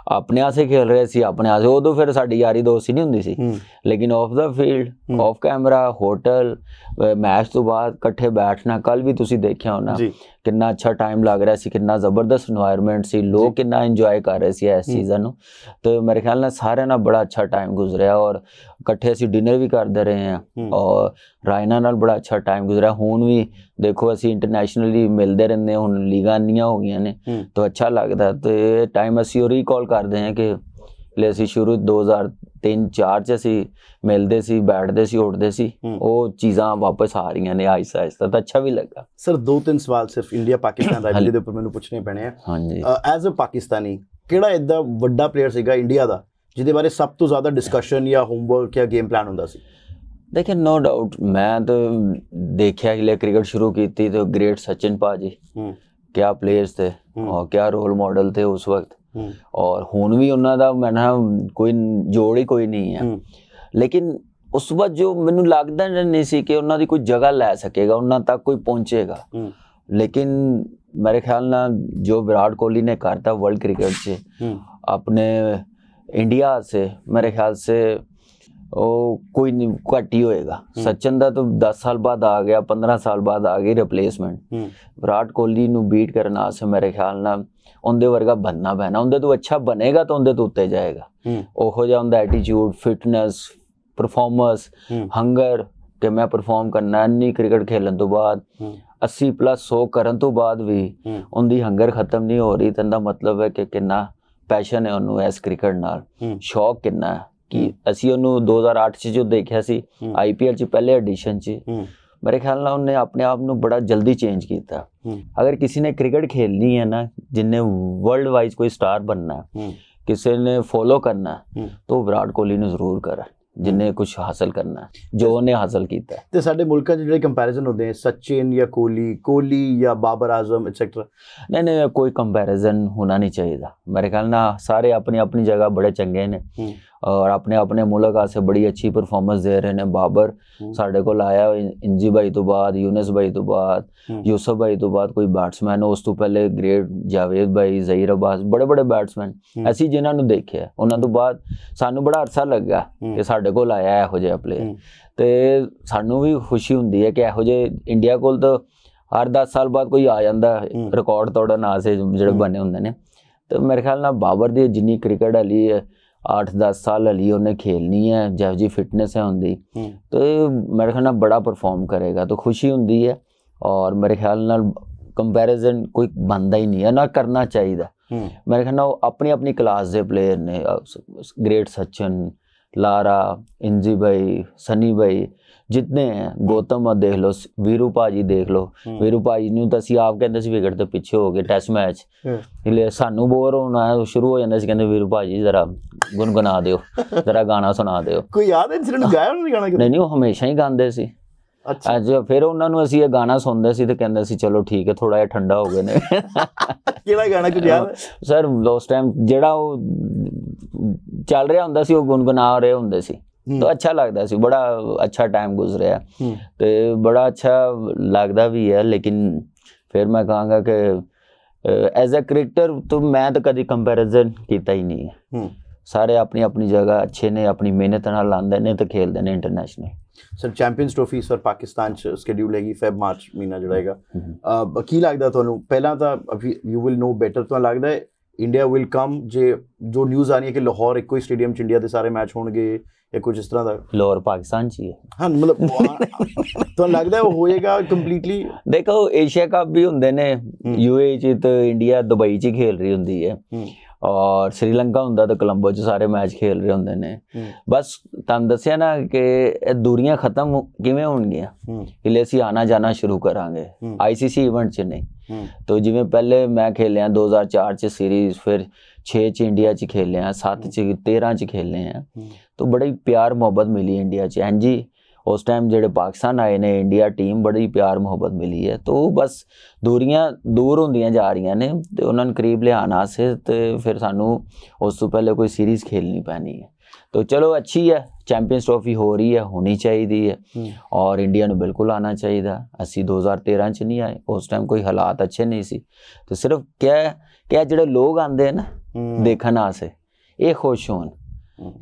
ਆਪਣੇ ਆਸੇ ਖੇਲ ਰਹੇ ਸੀ ਆਪਣੇ ਆਸੇ ਉਦੋਂ ਫਿਰ ਸਾਡੀ ਯਾਰੀ ਦੋਸਤੀ ਨਹੀਂ ਹੁੰਦੀ ਸੀ। ਲੇਕਿਨ ਆਫ ਦਾ field off camera hotel match ਤੋਂ ਬਾਅਦ ਇਕੱਠੇ ਬੈਠਣਾ ਕੱਲ ਵੀ ਤੁਸੀਂ ਦੇਖਿਆ ਹੋਣਾ। ਕਿੰਨਾ ਅੱਛਾ ਟਾਈਮ ਲੱਗ ਰਿਹਾ ਸੀ ਕਿੰਨਾ ਜ਼ਬਰਦਸਤ এনवायरमेंट ਸੀ ਲੋਕ ਕਿੰਨਾ ਇੰਜੋਏ ਕਰ ਰਹੇ ਸੀ ਇਸ ਸੀਜ਼ਨ ਨੂੰ। ਤੇ ਮੇਰੇ ਖਿਆਲ ਨਾਲ ਸਾਰਿਆਂ ਨਾਲ ਬੜਾ ਅੱਛਾ ਟਾਈਮ ਗੁਜ਼ਰਿਆ ਔਰ ਇਕੱਠੇ ਅਸੀਂ ਡਿਨਰ ਵੀ ਕਰਦੇ ਰਹੇ ਹਾਂ। ਔਰ ਰਾਇਨਾ ਨਾਲ ਬੜਾ ਅੱਛਾ ਟਾਈਮ ਗੁਜ਼ਰਿਆ। ਹੁਣ ਵੀ ਦੇਖੋ ਅਸੀਂ ਇੰਟਰਨੈਸ਼ਨਲੀ ਮਿਲਦੇ ਰਹਿੰਦੇ ਹੁਣ ਲੀਗਾਂ ਨੀਆਂ ਹੋ ਗਈਆਂ ਨੇ ਤਾਂ ਅੱਛਾ ਲੱਗਦਾ। ਤੇ ਟਾਈਮ ਅਸੀਂ ਰੀਕਾਲ ਕਰ ਕਰਦੇ ਹਾਂ ਕਿ ਲੈ ਅਸੀਂ ਸ਼ੁਰੂ 2003-4 ਚ ਅਸੀਂ ਮਿਲਦੇ ਸੀ ਬੈਠਦੇ ਸੀ ਉੱਠਦੇ ਸੀ ਉਹ ਚੀਜ਼ਾਂ ਵਾਪਸ ਆ ਰਹੀਆਂ ਨੇ ਆਇਸਾ ਆਇਸਾ ਤਾਂ ਅੱਛਾ ਵੀ ਲੱਗਾ। ਸਰ ਦੋ ਤਿੰਨ ਸਵਾਲ ਸਿਰਫ ਇੰਡੀਆ ਪਾਕਿਸਤਾਨ ਰਾਈਵਲਰੀ ਦੇ ਉੱਪਰ ਮੈਨੂੰ ਪੁੱਛਣੇ ਪੈਣੇ ਆ। ਹਾਂਜੀ। ਐਜ਼ ਅ ਪਾਕਿਸਤਾਨੀ ਕਿਹੜਾ ਇਦਾਂ ਵੱਡਾ ਪਲੇਅਰ ਸੀਗਾ ਇੰਡੀਆ ਦਾ ਜਿਹਦੇ ਬਾਰੇ ਸਭ ਤੋਂ ਜ਼ਿਆਦਾ ਡਿਸਕਸ਼ਨ ਜਾਂ ਹੋਮਵਰਕ ਜਾਂ ਗੇਮ ਪਲਾਨ ਹੁੰਦਾ ਸੀ? ਦੇਖੇ ਨੋ ਡਾਊਟ ਮੈਂ ਤਾਂ ਦੇਖਿਆ ਹੀ ਲੈ ਕ੍ਰਿਕਟ ਸ਼ੁਰੂ ਕੀਤੀ ਤੇ ਗ੍ਰੇਟ ਸਚਿਨ ਪਾਜੀ। ਹੂੰ। ਕਿਆ ਪਲੇਅਰਸ ਥੇ ਔਰ ਕਿਆ ਰੋਲ ਮਾਡਲ ਥੇ ਉਸ ਵਕਤ। ਔਰ ਹੁਣ ਵੀ ਉਹਨਾਂ ਦਾ ਮੈਂ ਨਾ ਕੋਈ ਜੋੜ ਹੀ ਕੋਈ ਨਹੀਂ ਹੈ ਹੂੰ ਲੇਕਿਨ ਉਸ ਵਕਤ ਜੋ ਮੈਨੂੰ ਲੱਗਦਾ ਨਹੀਂ ਸੀ ਕਿ ਉਹਨਾਂ ਦੀ ਕੋਈ ਜਗ੍ਹਾ ਲੈ ਸਕੇਗਾ ਉਹਨਾਂ ਤੱਕ ਕੋਈ ਪਹੁੰਚੇਗਾ ਹੂੰ लेकिन मेरे ख्याल ना जो विराट कोहली ने करता वर्ल्ड क्रिकेट से ਹੂੰ अपने इंडिया से मेरे ख्याल से ਉਹ ਕੋਈ ਨਹੀਂ ਘੱਟ ਹੀ ਹੋਏਗਾ। ਸਚਨ ਦਾ ਤਾਂ 10 ਸਾਲ ਬਾਅਦ ਆ ਗਿਆ 15 ਸਾਲ ਬਾਅਦ ਆ ਗਈ ਰਿਪਲੇਸਮੈਂਟ ਵਿਰਾਟ ਕੋਹਲੀ ਨੂੰ ਬੀਟ ਕਰਨ ਆਸੇ ਮੇਰੇ ਖਿਆਲ ਨਾਲ ਉਹਦੇ ਵਰਗਾ ਬੰਨਾ ਪੈਣਾ। ਉਹਦੇ ਤੋਂ ਅੱਛਾ ਬਣੇਗਾ ਤਾਂ ਉਹਦੇ ਤੋਂ ਉੱਤੇ ਜਾਏਗਾ। ਉਹੋ ਜਿਹਾ ਉਹਦਾ ਐਟੀਟਿਊਡ ਫਿਟਨੈਸ ਪਰਫਾਰਮੈਂਸ ਹੰਗਰ ਕਿ ਮੈਂ ਪਰਫਾਰਮ ਕਰਨਾ ਨਹੀਂ ਕ੍ਰਿਕਟ ਖੇਲਣ ਤੋਂ ਬਾਅਦ 80 ਪਲੱਸ 100 ਕਰਨ ਤੋਂ ਬਾਅਦ ਵੀ ਉਹਦੀ ਹੰਗਰ ਖਤਮ ਨਹੀਂ ਹੋ ਰਹੀ। ਤਾਂ ਦਾ ਮਤਲਬ ਹੈ ਕਿ ਕਿੰਨਾ ਪੈਸ਼ਨ ਹੈ ਉਹਨੂੰ ਇਸ ਕ੍ਰਿਕਟ ਨਾਲ। ਸ਼ੌਕ ਕਿੰਨਾ ਹੈ। ਕਿ ਅਸੀਂ ਉਹਨੂੰ 2008 ਚ ਜੋ ਦੇਖਿਆ ਸੀ। ਆਈਪੀਐਲ ਚ ਪਹਿਲੇ ਐਡੀਸ਼ਨ ਚ ਮੇਰੇ ਖਿਆਲ ਨਾਲ ਉਹਨੇ ਆਪਣੇ ਆਪ ਨੂੰ ਬੜਾ ਜਲਦੀ ਚੇਂਜ ਕੀਤਾ। ਅਗਰ ਕਿਸੇ ਨੇ ਕ੍ਰਿਕਟ ਖੇਲਣੀ ਹੈ ਨਾ ਜਿੰਨੇ ਵਰਲਡ ਵਾਈਜ਼ ਕੋਈ ਸਟਾਰ ਹੈ ਹੂੰ। ਕਿਸੇ ਨੇ ਫੋਲੋ ਕਰਨਾ ਤਾਂ ਵਿਰਾਟ ਕੋਹਲੀ ਨੂੰ ਜ਼ਰੂਰ ਕਰੇ ਜਿੰਨੇ ਕੁਝ ਹਾਸਲ ਕਰਨਾ ਜੋ ਉਹਨੇ ਹਾਸਲ ਕੀਤਾ। ਤੇ ਸਾਡੇ ਮੁਲਕਾਂ 'ਚ ਜਿਹੜੇ ਕੰਪੈਰੀਜ਼ਨ ਹੁੰਦੇ ਆ ਸਚਿਨ ਜਾਂ ਕੋਹਲੀ ਕੋਹਲੀ ਜਾਂ ਬਾਬਰ ਆਜ਼ਮ ਐਟਸੈਕਟਰਾ ਨਹੀਂ ਨਹੀਂ ਕੋਈ ਕੰਪੈਰੀਜ਼ਨ ਹੋਣਾ ਨਹੀਂ ਚਾਹੀਦਾ। ਮੇਰੇ ਖਿਆਲ ਨਾਲ ਸਾਰੇ ਆਪਣੀ ਆਪਣੀ ਜਗ੍ਹਾ ਬੜੇ ਚੰਗੇ ਨੇ। ਹੂੰ ਔਰ ਆਪਣੇ ਆਪਣੇ ਮੁਲਕ ਆਸੇ ਬੜੀ ਅੱਛੀ ਪਰਫਾਰਮੈਂਸ ਦੇ ਰਹੇ ਨੇ ਬਾਬਰ ਹੂੰ। ਸਾਡੇ ਕੋਲ ਆਇਆ ਇੰ- ਇੰਜੀ ਬਾਈ ਤੋਂ ਬਾਅਦ ਯੂਨਸ ਬਾਈ ਤੋਂ ਬਾਅਦ ਹੂੰ। ਯੂਸਫ ਬਾਈ ਤੋਂ ਬਾਅਦ ਕੋਈ ਬੈਟਸਮੈਨ ਉਸ ਤੋਂ ਪਹਿਲੇ ਗ੍ਰੇਟ ਜਾਵੇਦ ਬਾਈ ਜ਼ਹੀਰ ਅਬਾਸ ਬੜੇ ਬੜੇ ਬੈਟਸਮੈਨ। ਅਸੀਂ ਜਿਨ੍ਹਾਂ ਨੂੰ ਦੇਖਿਆ ਉਹਨਾਂ ਤੋਂ ਬਾਅਦ ਸਾਨੂੰ ਬੜਾ ਅਰਸਾ ਲੱਗਾ। ਕਿ ਸਾਡੇ ਕੋਲ ਆਇਆ ਇਹੋ ਜਿਹਾ ਪਲੇਅਰ। ਤੇ ਸਾਨੂੰ ਵੀ ਖੁਸ਼ੀ ਹੁੰਦੀ ਹੈ ਕਿ ਇਹੋ ਜਿਹੇ ਇੰਡੀਆ ਕੋਲ ਤਾਂ ਹਰ 10 ਸਾਲ ਬਾਅਦ ਕੋਈ ਆ ਜਾਂਦਾ। ਰਿਕਾਰਡ ਤੋੜਨ ਆਸੇ ਜਿਹੜੇ। ਬਣੇ ਹੁੰਦੇ ਨੇ ਤੇ ਮੇਰੇ ਖਿਆਲ ਨਾਲ ਬਾਬਰ ਦੀ ਜਿੰਨੀ ਕ੍ਰਿਕਟ ਹਲੀ ਹੈ 8-10 ਸਾਲ ਹਲੀ ਉਹਨੇ ਖੇਲਣੀ ਹੈ ਜਿਹੋ ਜੀ ਫਿਟਨੈਸ ਹੈ ਹੁੰਦੀ ਹੂੰ ਤੇ ਮੇਰੇ ਖਿਆਲ ਨਾਲ ਬੜਾ ਪਰਫਾਰਮ ਕਰੇਗਾ ਤਾਂ ਖੁਸ਼ੀ ਹੁੰਦੀ ਹੈ ਔਰ ਮੇਰੇ ਖਿਆਲ ਨਾਲ ਕੰਪੈਰੀਜ਼ਨ ਕੋਈ ਬੰਦਾ ਹੀ ਨਹੀਂ ਹੈ ਨਾ ਕਰਨਾ ਚਾਹੀਦਾ ਮੇਰੇ ਖਿਆਲ ਨਾਲ ਉਹ ਆਪਣੀ ਆਪਣੀ ਕਲਾਸ ਦੇ ਪਲੇਅਰ ਨੇ ਗ੍ਰੇਟ ਸਚਨ ਲਾਰਾ ਇੰਜੀ ਭਾਈ ਸਨੀ ਭਾਈ ਜਿਤਨੇ ਹੈ ਗੌਤਮ ਆ ਦੇਖ ਲਓ ਵੀਰੂ ਭਾਜੀ ਦੇਖ ਲਓ। ਹੂੰ। ਵੀਰੂ ਭਾਜੀ ਨੂੰ ਤਾਂ ਅਸੀਂ ਆਪ ਕਹਿੰਦੇ ਸੀ ਵਿਕਟ ਤੋਂ ਪਿੱਛੇ ਹੋ ਗਏ ਟੈਸਟ ਮੈਚ ਹੂੰ। ਲੈ ਸਾਨੂੰ ਬੋਰ ਹੋਣਾ ਸ਼ੁਰੂ ਹੋ ਜਾਂਦਾ ਸੀ ਕਹਿੰਦੇ ਵੀਰੂ ਭਾਜੀ ਜ਼ਰਾ ਗੁੰਗੁਣਾ ਦਿਓ ਜ਼ਰਾ ਗਾਣਾ ਸੁਣਾ ਦਿਓ। ਕੋਈ ਯਾਦ ਹੈ ਇਨਸੀਡੈਂਟ ਗਾਇਆ ਉਹਨਾਂ ਨੇ ਗਾਣਾ ਨਹੀਂ ਨਹੀਂ ਉਹ ਹਮੇਸ਼ਾ ਹੀ ਗਾਉਂਦੇ ਸੀ। ਅੱਛਾ। ਅੱਜ ਫਿਰ ਉਹਨਾਂ ਨੂੰ ਅਸੀਂ ਇਹ ਗਾਣਾ ਸੁਣਦੇ ਸੀ ਤੇ ਕਹਿੰਦੇ ਸੀ ਚਲੋ ਠੀਕ ਹੈ ਥੋੜਾ ਜਿਹਾ ਠੰਡਾ ਹੋ ਗਏ ਨੇ। ਕਿਹੜਾ ਗਾਣਾ ਕੁਝ ਯਾਦ ਸਰ ਉਸ ਟਾਈਮ ਜਿਹੜਾ ਉਹ ਚੱਲ ਰਿਹਾ ਹੁੰਦਾ ਸੀ ਉਹ ਗੁੰਗੁਣਾ ਰਹੇ ਹੁੰਦੇ ਸੀ। ਤਾਂ ਅੱਛਾ ਲੱਗਦਾ ਸੀ ਬੜਾ ਅੱਛਾ ਟਾਈਮ ਗੁਜ਼ਰਿਆ। ਤੇ ਬੜਾ ਅੱਛਾ ਲੱਗਦਾ ਵੀ ਹੈ ਲੇਕਿਨ ਫਿਰ ਮੈਂ ਕਹਾਂਗਾ ਕਿ ਐਜ਼ ਅ ਕ੍ਰਿਕਟਰ ਤਾਂ ਮੈਂ ਤਾਂ ਕਦੀ ਕੰਪੈਰੀਜ਼ਨ ਕੀਤਾ ਹੀ ਨਹੀਂ ਹੈ। ਸਾਰੇ ਆਪਣੀ ਆਪਣੀ ਜਗ੍ਹਾ ਅੱਛੇ ਨੇ ਆਪਣੀ ਮਿਹਨਤ ਨਾਲ ਲਾਉਂਦੇ ਨੇ ਤੇ ਖੇਲਦੇ ਨੇ international sir champions trophy sir Pakistan ਚ ਸ਼ਡਿਊਲ ਹੈਗੀ ਫੈਬ ਮਾਰਚ ਮਹੀਨਾ ਜਿਹੜਾ ਹੈਗਾ। ਕੀ ਲੱਗਦਾ ਤੁਹਾਨੂੰ? ਪਹਿਲਾਂ ਤਾਂ ਯੂ ਵਿਲ ਨੋ ਬੈਟਰ ਤੁਹਾਨੂੰ ਲੱਗਦਾ ਹੈ। ਇੰਡੀਆ ਵਿਲ ਕਮ ਜੇ ਜੋ ਨਿਊਜ਼ ਆ ਰਹੀ ਹੈ ਕਿ ਲਾਹੌਰ ਇੱਕੋ ਹੀ ਸਟੇਡੀਅਮ ਚ ਇੰਡੀਆ ਦੇ ਸਾਰੇ ਮੈਚ ਹੋਣਗੇ। ਜਾਂ ਕੁਝ ਇਸ ਤਰ੍ਹਾਂ ਦਾ ਲੋਅਰ ਪਾਕਿਸਤਾਨ ਚ ਹੀ ਹੈ। ਹਾਂ ਮਤਲਬ ਤੁਹਾਨੂੰ ਲੱਗਦਾ ਉਹ ਹੋਏਗਾ ਕੰਪਲੀਟਲੀ ਦੇਖੋ ਏਸ਼ੀਆ ਕੱਪ ਵੀ ਹੁੰਦੇ ਨੇ ਯੂਏ ਚ ਤੇ ਇੰਡੀਆ ਦੁਬਈ ਚ ਖੇਲ ਰਹੀ ਹੁੰਦੀ ਹੈ। ਔਰ ਸ੍ਰੀਲੰਕਾ ਹੁੰਦਾ ਤਾਂ ਕੋਲੰਬੋ 'ਚ ਸਾਰੇ ਮੈਚ ਖੇਲ ਰਹੇ ਹੁੰਦੇ ਨੇ। ਬਸ ਤੁਹਾਨੂੰ ਦੱਸਿਆ ਨਾ ਕਿ ਇਹ ਦੂਰੀਆਂ ਖਤਮ ਕਿਵੇਂ ਹੋਣਗੀਆਂ? ਇਲੇ ਅਸੀਂ ਆਣਾ ਜਾਣਾ ਸ਼ੁਰੂ ਕਰਾਂਗੇ। ਆਈਸੀਸੀ ਇਵੈਂਟ 'ਚ ਨਹੀਂ। ਤੋ ਜਿਵੇਂ ਪਹਿਲੇ ਮੈਂ ਖੇਲਿਆ 2004 ਚ ਸੀਰੀਜ਼ ਫਿਰ 6 ਚ ਇੰਡੀਆ ਚ ਖੇਲਿਆ 7 ਚ 13 ਚ ਖੇਲੇ ਆ ਤੋ ਬੜੀ ਪਿਆਰ ਮੁਹੱਬਤ ਮਿਲੀ ਇੰਡੀਆ ਚ ਹਾਂਜੀ ਉਸ ਟਾਈਮ ਜਿਹੜੇ ਪਾਕਿਸਤਾਨ ਆਏ ਨੇ ਇੰਡੀਆ ਟੀਮ ਬੜੀ ਪਿਆਰ ਮੁਹੱਬਤ ਮਿਲੀ ਹੈ ਤੋ ਬਸ ਦੂਰੀਆਂ ਦੂਰ ਹੁੰਦੀਆਂ ਜਾ ਰਹੀਆਂ ਨੇ ਤੇ ਉਹਨਾਂ ਨੂੰ ਕਰੀਬ ਲਿਆਉਣ ਵਾਸਤੇ ਤੇ ਫਿਰ ਸਾਨੂੰ ਉਸ ਤੋਂ ਪਹਿਲੇ ਕੋਈ ਸੀਰੀਜ਼ ਖੇਲਣੀ ਪੈਣੀ ਹੈ ਤੋ ਚਲੋ ਅੱਛੀ ਹੈ ਚੈਂਪੀਅਨਸ ਟਰੋਫੀ ਹੋ ਰਹੀ ਹੈ ਹੋਣੀ ਚਾਹੀਦੀ ਹੈ ਔਰ ਇੰਡੀਆ ਨੂੰ ਬਿਲਕੁਲ ਆਣਾ ਚਾਹੀਦਾ ਅਸੀਂ 2013 ਚ ਨਹੀਂ ਆਏ ਉਸ ਟਾਈਮ ਕੋਈ ਹਾਲਾਤ ਅੱਛੇ ਨਹੀਂ ਸੀ ਤੇ ਸਿਰਫ ਕਿਆ ਕਿਆ ਜਿਹੜੇ ਲੋਕ ਆਂਦੇ ਨੇ ਦੇਖਣ ਆਸੇ ਇਹ ਖੁਸ਼ ਹੋਣ।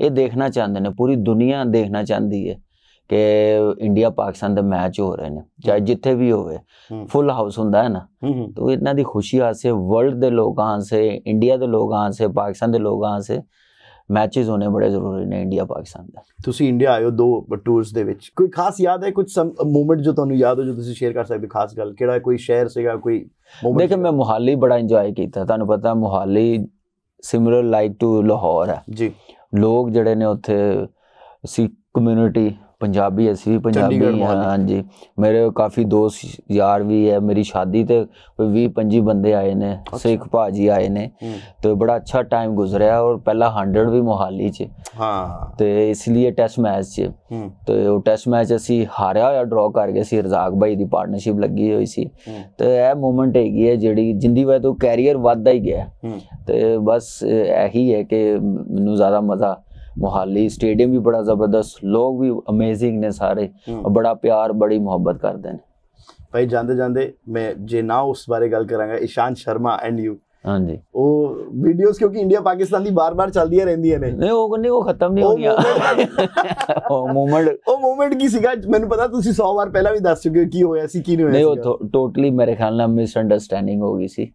ਇਹ ਦੇਖਣਾ ਚਾਹੁੰਦੇ ਨੇ ਪੂਰੀ ਦੁਨੀਆ ਦੇਖਣਾ ਚਾਹੁੰਦੀ ਹੈ ਕਿ ਇੰਡੀਆ ਪਾਕਿਸਤਾਨ ਦਾ ਮੈਚ ਹੋ ਰਹੇ ਨੇ ਚਾਹੇ ਜਿੱਥੇ ਵੀ ਹੋਵੇ। ਫੁੱਲ ਹਾਊਸ ਹੁੰਦਾ ਹੈ ਨਾ। ਤਾਂ ਇਹਨਾਂ ਦੀ ਖੁਸ਼ੀ ਆਸੇ ਵਰਲਡ ਦੇ ਲੋਕਾਂ ਸੇ ਇੰਡੀਆ ਦੇ ਲੋਕਾਂ ਸੇ ਪਾਕਿਸਤਾਨ ਦੇ ਲੋਕਾਂ ਸੇ ਮੈਚਸ ਹੋਣੇ ਬੜੇ ਜ਼ਰੂਰੀ ਨੇ ਇੰਡੀਆ ਪਾਕਿਸਤਾਨ ਦਾ। ਤੁਸੀਂ ਇੰਡੀਆ ਆਇਓ ਦੋ ਟੂਰਸ ਦੇ ਵਿੱਚ। ਕੋਈ ਖਾਸ ਯਾਦ ਹੈ? ਕੁਝ ਮੂਮੈਂਟ ਜੋ ਤੁਹਾਨੂੰ ਯਾਦ ਹੋ ਜੋ ਤੁਸੀਂ ਸ਼ੇਅਰ ਕਰ ਸਕਦੇ ਖਾਸ ਗੱਲ। ਕਿਹੜਾ ਕੋਈ ਸ਼ਹਿਰ ਸੀਗਾ ਕੋਈ ਦੇਖੋ ਮੈਂ ਮੁਹਾਲੀ ਬੜਾ ਇੰਜੋਏ ਕੀਤਾ। ਤੁਹਾਨੂੰ ਪਤਾ Mohali similar like to Lahore ਹੈ ਜੀ ਲੋਕ ਜਿਹੜੇ ਨੇ ਉੱਥੇ ਸਿੱਖ ਕਮਿਊਨਿਟੀ ਪੰਜਾਬੀ ਅਸੀਂ ਵੀ ਪੰਜਾਬੀ ਹਾਂ। ਹਾਂਜੀ। ਮੇਰੇ ਕਾਫੀ ਦੋਸਤ ਯਾਰ ਵੀ ਹੈ ਮੇਰੀ ਸ਼ਾਦੀ ਤੇ ਕੋਈ 20 25 ਬੰਦੇ ਆਏ ਨੇ ਸਿੱਖ ਭਾਜੀ ਆਏ ਨੇ ਤੇ ਬੜਾ ਅੱਛਾ ਟਾਈਮ ਗੁਜ਼ਰਿਆ ਔਰ ਪਹਿਲਾ 100 ਵੀ ਮੁਹਾਲੀ 'ਚ। ਹਾਂ। ਤੇ ਇਸ ਲਈ ਟੈਸਟ ਮੈਚ 'ਚ। ਤੇ ਉਹ ਟੈਸਟ ਮੈਚ ਅਸੀਂ ਹਾਰਿਆ ਹੋਇਆ ਡਰਾਅ ਕਰ ਗਏ ਸੀ ਰਜ਼ਾਕ ਭਾਈ ਦੀ ਪਾਰਟਨਰਸ਼ਿਪ ਲੱਗੀ ਹੋਈ ਸੀ। ਤੇ ਇਹ ਮੂਮੈਂਟ ਹੈਗੀ ਹੈ ਜਿਹੜੀ ਜਿੰਦੀ ਵਜ੍ਹਾ ਤੋਂ ਕੈਰੀਅਰ ਵੱਧਦਾ ਹੀ ਗਿਆ। ਤੇ ਬਸ ਇਹੀ ਹੈ ਕਿ ਮੈਨੂੰ ਜ਼ਿਆਦਾ ਮਜ਼ਾ ਮੁਹਾਲੀ ਸਟੇਡੀਅਮ ਵੀ ਬੜਾ ਜ਼ਬਰਦਸਤ ਲੋਕ ਵੀ ਅਮੇਜ਼ਿੰਗ ਨੇ ਸਾਰੇ। ਬੜਾ ਪਿਆਰ ਬੜੀ ਮੁਹੱਬਤ ਕਰਦੇ ਨੇ। ਭਾਈ ਜਾਂਦੇ ਜਾਂਦੇ ਮੈਂ ਜੇ ਨਾ ਉਸ ਬਾਰੇ ਗੱਲ ਕਰਾਂਗਾ ਇਸ਼ਾਨ ਸ਼ਰਮਾ ਐਂਡ ਯੂ ਹਾਂਜੀ। ਉਹ ਵੀਡੀਓਜ਼ ਕਿਉਂਕਿ ਇੰਡੀਆ ਪਾਕਿਸਤਾਨ ਦੀ ਬਾਰ-ਬਾਰ ਚੱਲਦੀਆਂ ਰਹਿੰਦੀਆਂ ਨੇ। ਨਹੀਂ ਉਹ ਨਹੀਂ ਉਹ ਖਤਮ ਨਹੀਂ ਹੋਣੀਆਂ ਉਹ ਮੂਮੈਂਟ ਉਹ ਮੂਮੈਂਟ ਕੀ ਸੀਗਾ? ਮੈਨੂੰ ਪਤਾ ਤੁਸੀਂ 100 ਵਾਰ ਪਹਿਲਾਂ ਵੀ ਦੱਸ ਚੁੱਕੇ ਹੋ ਕੀ ਹੋਇਆ ਸੀ ਕੀ ਨਹੀਂ ਨਹੀਂ ਹੋਇਆ ਉਹ ਟੋਟਲੀ ਮੇਰੇ ਖਿਆਲ ਨਾਲ ਮਿਸ ਅੰਡਰਸਟੈਂਡਿੰਗ ਹੋ ਗਈ ਸੀ।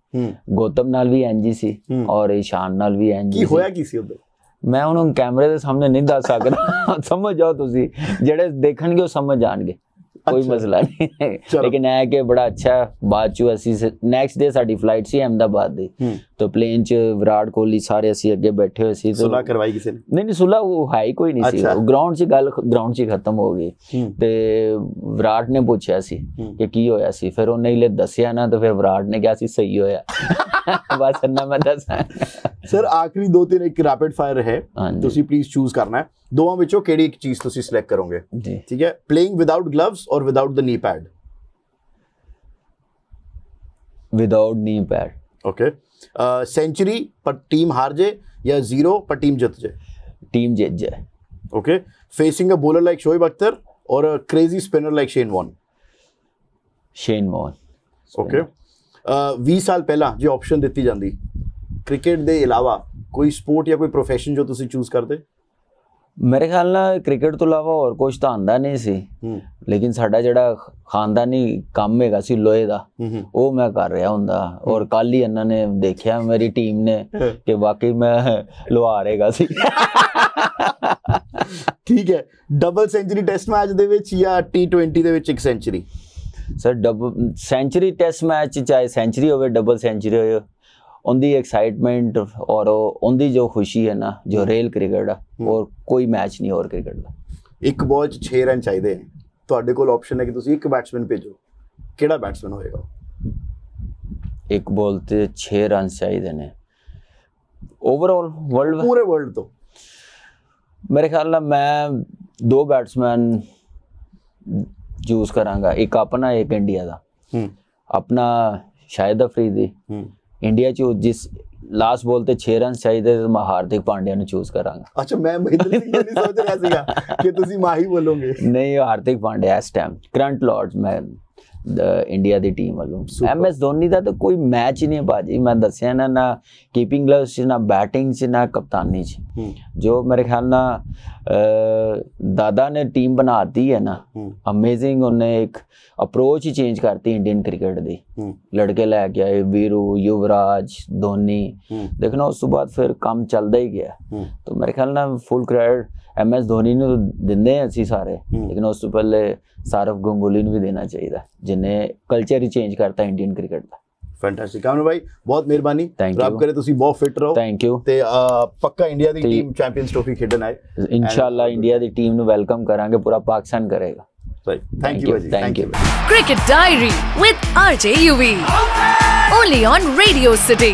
ਗੌਤਮ ਨਾਲ ਵੀ ਐਨਜੀ ਸੀ। ਔਰ ਇਸ਼ਾਨ ਨਾਲ ਵੀ ਐਨਜੀ ਕੀ ਹੋਇਆ ਕੀ ਸੀ ਉਦੋਂ ਮੈਂ ਉਹਨੂੰ ਕੈਮਰੇ ਦੇ ਸਾਹਮਣੇ ਨਹੀਂ ਦੱਸ ਸਕਦਾ। ਸਮਝ ਜਾਓ ਤੁਸੀਂ, ਜਿਹੜੇ ਦੇਖਣਗੇ ਉਹ ਸਮਝ ਜਾਣਗੇ। ਕੋਈ ਅੱਛਾ। ਮਸਲਾ ਨਹੀਂ ਚਲੋ। ਲੇਕਿਨ ਇਹ ਕਿ ਬੜਾ ਅੱਛਾ ਬਾਅਦ ਚ ਅਸੀਂ ਨੈਕਸਟ ਡੇ ਸਾਡੀ ਫਲਾਈਟ ਸੀ ਅਹਿਮਦਾਬਾਦ ਦੀ ਹੂੰ ਤਾਂ ਪਲੇਨ ਚ ਵਿਰਾਟ ਕੋਹਲੀ ਸਾਰੇ ਅਸੀਂ ਅੱਗੇ ਬੈਠੇ ਹੋਏ ਸੀ ਤਾਂ- ਸੁਲਾ ਕਰਵਾਈ ਕਿਸੇ ਨੇ ਨਹੀਂ ਨਹੀਂ ਸੁਲਾ ਉਹ ਹੈ ਹੀ ਕੋਈ ਨਹੀਂ ਸੀ ਅੱਛਾ। ਗਰਾਊਂਡ 'ਚ ਗੱਲ ਗਰਾਊਂਡ 'ਚ ਹੀ ਖਤਮ ਹੋ ਗਈ ਹੂੰ ਤੇ ਵਿਰਾਟ ਨੇ ਪੁੱਛਿਆ ਸੀ ਹੂੰ। ਕਿ ਕੀ ਹੋਇਆ ਸੀ ਫਿਰ ਉਹਨੇ ਇਲੇ ਦੱਸਿਆ ਨਾ ਤਾਂ ਫਿਰ ਵਿਰਾਟ ਨੇ ਕਿਹਾ ਸੀ ਸਹੀ ਹੋਇਆ ਬਸ ਇੰਨਾ ਮੈਂ ਦੱਸਾਂ ਸਰ ਆਖਰੀ ਦੋ ਤਿੰਨ ਇੱਕ ਰੈਪਿਡ ਫਾਇਰ ਹੈ ਹਾਂਜੀ ਤੁਸੀਂ ਪਲੀਜ਼ ਚੂਜ਼ ਕਰਨਾ ਹੈ ਦੋਵਾਂ ਵਿੱਚੋਂ ਕਿਹੜੀ ਇੱਕ ਚੀਜ਼ ਤੁਸੀਂ ਸਿਲੈਕਟ ਕਰੋਗੇ ਜੀ ਠੀਕ ਹੈ ਪਲੇਇੰਗ ਵਿਦਆਊਟ ਗਲਵਸ ਔਰ without the knee pad without knee pad okay century पर टीम हार जाए या जीरो पर टीम जीत जाए ਟੀਮ ਜਿੱਤ ਜਾਏ okay facing a bowler like Shoaib Akhtar और a crazy spinner like Shane Warne Shane Mohan okay 20 ਸਾਲ ਪਹਿਲਾਂ ਜੇ ਆਪਸ਼ਨ ਦਿੱਤੀ ਜਾਂਦੀ ਕ੍ਰਿਕਟ ਦੇ ਇਲਾਵਾ ਕੋਈ ਸਪੋਰਟ ਜਾਂ ਕੋਈ profession ਜੋ ਤੁਸੀਂ ਚੂਜ਼ ਕਰਦੇ ਮੇਰੇ ਖਿਆਲ ਨਾਲ ਕ੍ਰਿਕਟ ਤੋਂ ਇਲਾਵਾ ਹੋਰ ਕੁਝ ਤਾਂ ਆਂਦਾ ਨਹੀਂ ਸੀ। ਲੇਕਿਨ ਸਾਡਾ ਜਿਹੜਾ ਖਾਨਦਾਨੀ ਕੰਮ ਹੈਗਾ ਸੀ ਲੋਹੇ ਦਾ ਉਹ ਮੈਂ ਕਰ ਰਿਹਾ ਹੁੰਦਾ। ਔਰ ਕੱਲ ਹੀ ਇਹਨਾਂ ਨੇ ਦੇਖਿਆ ਮੇਰੀ ਟੀਮ ਨੇ ਕਿ ਵਾਕਈ ਮੈਂ ਲੋਹਾਰ ਹੈਗਾ ਸੀ। ਠੀਕ ਹੈ। ਡਬਲ ਸੈਂਚਰੀ ਟੈਸਟ ਮੈਚ ਦੇ ਵਿੱਚ ਜਾਂ T20 ਦੇ ਵਿੱਚ ਇੱਕ century sir double century test match ਚਾਹੇ ਸੈਂਚਰੀ ਹੋਵੇ ਡਬਲ ਸੈਂਚਰੀ ਹੋਵੇ ਉਹਦੀ ਐਕਸਾਈਟਮੈਂਟ ਔਰ ਉਹ- ਉਹਦੀ ਜੋ ਖੁਸ਼ੀ ਹੈ ਨਾ ਜੋ ਰੀਅਲ ਕ੍ਰਿਕਟ ਆ ਔਰ ਕੋਈ ਮੈਚ ਨਹੀਂ ਹੋਰ ਕ੍ਰਿਕਟ ਦਾ ਇੱਕ ਬਾਲ 'ਚ 6 ਰਨ ਚਾਹੀਦੇ ਨੇ ਤੁਹਾਡੇ ਕੋਲ ਆਪਸ਼ਨ ਹੈ ਕਿ ਤੁਸੀਂ ਇੱਕ ਬੈਟਸਮੈਨ ਭੇਜੋ ਕਿਹੜਾ ਬੈਟਸਮੈਨ ਹੋਏਗਾ ਇੱਕ ਬਾਲ ਤੇ 6 ਰਨ ਚਾਹੀਦੇ ਨੇ ਓਵਰਆਲ ਵਰਲਡ ਪੂਰੇ ਵਰਲਡ ਤੋਂ ਮੇਰੇ ਖਿਆਲ ਨਾਲ ਮੈਂ ਦੋ ਬੈਟਸਮੈਨ ਚੂਜ਼ ਕਰਾਂਗਾ ਇੱਕ ਆਪਣਾ ਇੱਕ ਇੰਡੀਆ ਦਾ ਹੂੰ ਆਪਣਾ ਸ਼ਾਹਿਦ ਅਫਰੀਦੀ ਹੂੰ ਇੰਡੀਆ ਚ ਜਿਸ ਲਾਸਟ ਬਾਲ ਤੇ 6 ਰਨ ਚਾਹੀਦੇ ਤੇ ਮੈਂ ਹਾਰਦਿਕ ਪਾਂਡਿਆ ਨੂੰ ਚੂਜ਼ ਕਰਾਂਗਾ। ਅੱਛਾ ਮੈਂ ਮਹਿੰਦਰ ਸਿੰਘ ਧੋਨੀ ਸੋਚ ਰਿਹਾ ਸੀਗਾ ਕਿ ਤੁਸੀਂ ਮਾਹੀ ਬੋਲੋਗੇ। ਨਹੀਂ ਹਾਰਦਿਕ ਪਾਂਡਿਆ ਇਸ ਟਾਈਮ ਕਰੰਟ ਲਾਰਡਸ ਮੈਂ ਇੰਡੀਆ ਦੀ ਟੀਮ ਵੱਲੋਂ। Super. ਐਮ ਐਸ ਧੋਨੀ ਦਾ ਤਾਂ ਕੋਈ ਮੈਚ ਹੀ ਨਹੀਂ ਹੈ ਬਾਜੀ। ਮੈਂ ਦੱਸਿਆ ਨਾ ਨਾ ਕੀਪਿੰਗ ਗਲਵਸ ਚ ਨਾ ਬੈਟਿੰਗ ਚ ਨਾ ਕਪਤਾਨੀ ਚ ਹੂੰ। ਜੋ ਮੇਰੇ ਖਿਆਲ ਨਾਲ ਅਹ, ਦਾਦਾ ਨੇ ਟੀਮ ਬਣਾਤੀ ਹੈ ਨਾ ਹੂੰ। ਅਮੇਜ਼ਿੰਗ ਉਹਨੇ ਇੱਕ ਅਪਰੋਚ ਹੀ ਚੇਂਜ ਕਰਤੀ ਇੰਡੀਅਨ ਕ੍ਰਿਕਟ ਦੀ। ਹੂੰ। ਲੜਕੇ ਲੈ ਕੇ ਆਏ ਵੀਰੂ ਯੁਵਰਾਜ ਧੋਨੀ। ਹੂੰ। ਦੇਖਣਾ ਉਸ ਤੋਂ ਬਾਅਦ ਫਿਰ ਕੰਮ ਚੱਲਦਾ ਹੀ ਗਿਆ। ਹੂੰ। ਤਾਂ ਮੇਰੇ ਖਿਆਲ ਨਾਲ full credit M S Dhoni ਨੂੰ ਦਿੰਦੇ ਹਾਂ ਅਸੀਂ ਸਾਰੇ। ਲੇਕਿਨ ਉਸ ਤੋਂ ਪਹਿਲੇ ਸਾਰਵ ਗੰਗੂਲੀ ਨੂੰ ਵੀ ਦੇਣਾ ਚਾਹੀਦਾ ਜਿਨੇ ਕਲਚਰ ਹੀ ਚੇਂਜ ਕਰਤਾ ਇੰਡੀਅਨ ਕ੍ਰਿਕਟ ਦਾ ਫੈਂਟੈਸਟਿਕ ਕਾਮਨ ਭਾਈ ਬਹੁਤ ਮਿਹਰਬਾਨੀ Thank ਰੱਬ you. ਕਰੇ ਤੁਸੀਂ ਬਹੁਤ ਫਿਟ ਰਹੋ ਥੈਂਕ ਯੂ ਤੇ ਪੱਕਾ ਇੰਡੀਆ ਦੀ ਟੀਮ ਚੈਂਪੀਅਨਸ ਟਰੋਫੀ ਖੇਡਣ ਆਏ ਇਨਸ਼ਾਅੱਲਾ ਇੰਡੀਆ ਦੀ ਟੀਮ ਨੂੰ ਵੈਲਕਮ ਕਰਾਂਗੇ ਪੂਰਾ ਪਾਕਿਸਤਾਨ ਕਰੇਗਾ ਥੈਂਕ Thank ਯੂ you, ਜੀ thank thank you you. Cricket Diary with RJ UV. Only on Radio City.